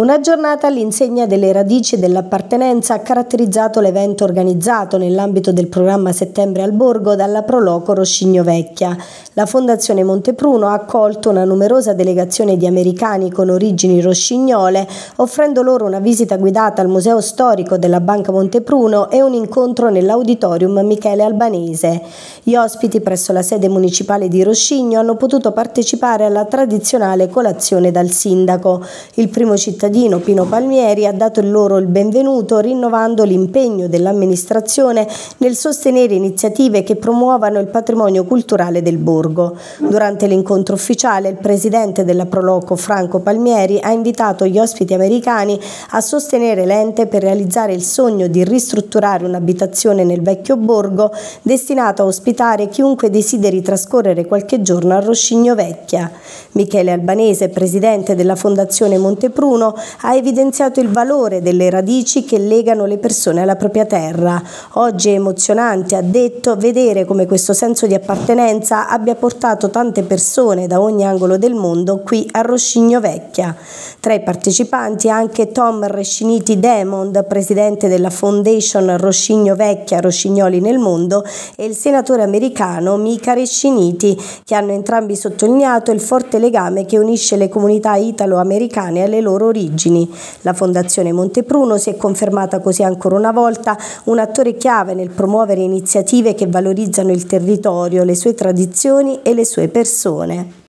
Una giornata all'insegna delle radici dell'appartenenza ha caratterizzato l'evento organizzato nell'ambito del programma Settembre al Borgo dalla Proloco Roscigno Vecchia. La Fondazione Montepruno ha accolto una numerosa delegazione di americani con origini roscignole, offrendo loro una visita guidata al Museo Storico della Banca Montepruno e un incontro nell'Auditorium Michele Albanese. Gli ospiti presso la sede municipale di Roscigno hanno potuto partecipare alla tradizionale colazione dal sindaco. Il primo cittadino cittadino Pino Palmieri ha dato loro il benvenuto rinnovando l'impegno dell'amministrazione nel sostenere iniziative che promuovano il patrimonio culturale del borgo. Durante l'incontro ufficiale il presidente della Proloco Franco Palmieri ha invitato gli ospiti americani a sostenere l'ente per realizzare il sogno di ristrutturare un'abitazione nel vecchio borgo destinata a ospitare chiunque desideri trascorrere qualche giorno a Roscigno Vecchia. Michele Albanese, presidente della Fondazione Montepruno, ha evidenziato il valore delle radici che legano le persone alla propria terra. Oggi è emozionante, ha detto, vedere come questo senso di appartenenza abbia portato tante persone da ogni angolo del mondo qui a Roscigno Vecchia. Tra i partecipanti anche Tom Resciniti Demond, presidente della Foundation Roscigno Vecchia Roscignoli nel mondo, e il senatore americano Mica Resciniti, che hanno entrambi sottolineato il forte legame che unisce le comunità italo-americane alle loro origini origini. La Fondazione Montepruno si è confermata così ancora una volta un attore chiave nel promuovere iniziative che valorizzano il territorio, le sue tradizioni e le sue persone.